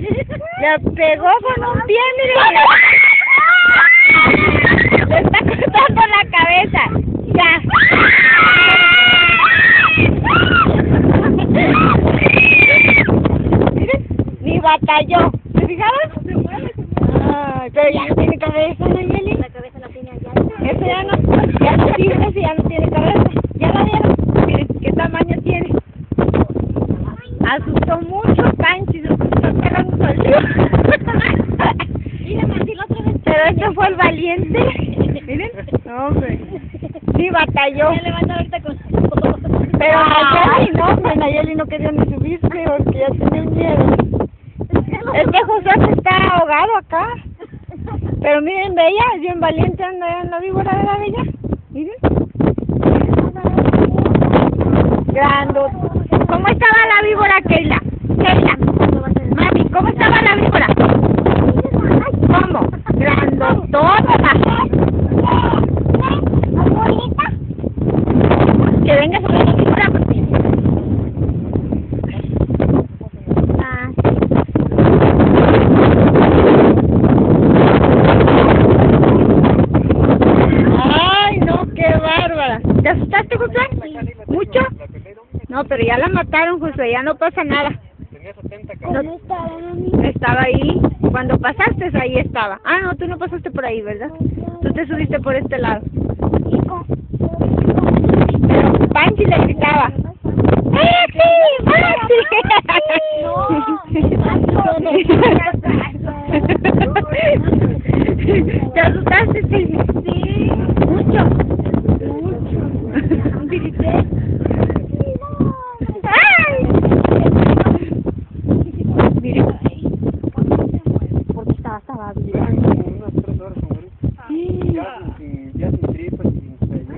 Le pegó con un pie, mire. Le está cortando la cabeza. Ya. Ni batalló. ¿Se fijaron? Ay, pero ya no tiene cabeza, Nayeli. La cabeza la tiene allá. Ese ya no, ya no ese ya no tiene cabeza. ¿Ya la vieron? Miren, ¿qué tamaño tiene? Asustó mucho Panchi, Pero este fue el valiente. Miren, hombre, sí batalló. Pero Nayeli no, hombre, Nayeli no quería ni subirse porque ya tenía miedo. Es que José se está ahogado acá. Pero miren, Bella, es bien valiente, anda en la víbora de la Bella. Miren. Grando. ¿Cómo estaba la víbora, Keila? Keila. Mami, ¿cómo estaba la víbora? ¿Cómo? Grandotota. Que venga sobre la víbora, porque... Ah, Ay, no, qué bárbara. ¿Te asustaste, José? ¿Mucho? No, pero ya la mataron, José, ya no pasa nada. ¿Dónde estaba, mami? Estaba ahí. Cuando pasaste, ahí estaba. Ah, no, tú no pasaste por ahí, ¿verdad? Tú te subiste por este lado. Pero Panchi le gritaba. ¡Maxi! ¡Maxi! ¿Te asustaste, sí? Sí. Mucho. Mucho. Grité. ¡Ay! Mire. Porque estaba, estaba bien. unas tres horas como ahorita. Ya sin, ya sin tripas, sin cuello.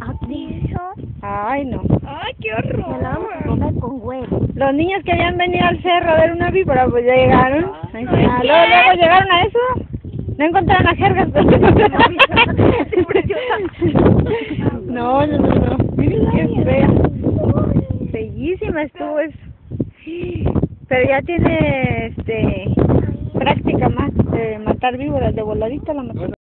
Aquí. Ay, no. Ay, qué Me la vamos a comer con huevo. Los niños que habían venido al cerro a ver una víbora, pues ya llegaron. Está. luego, luego llegaron a eso. No encontraron a jergas. no, no, no, no. Qué fea. Bellísima estuvo eso. Pero ya tiene este práctica más de matar víboras, de voladita la mató.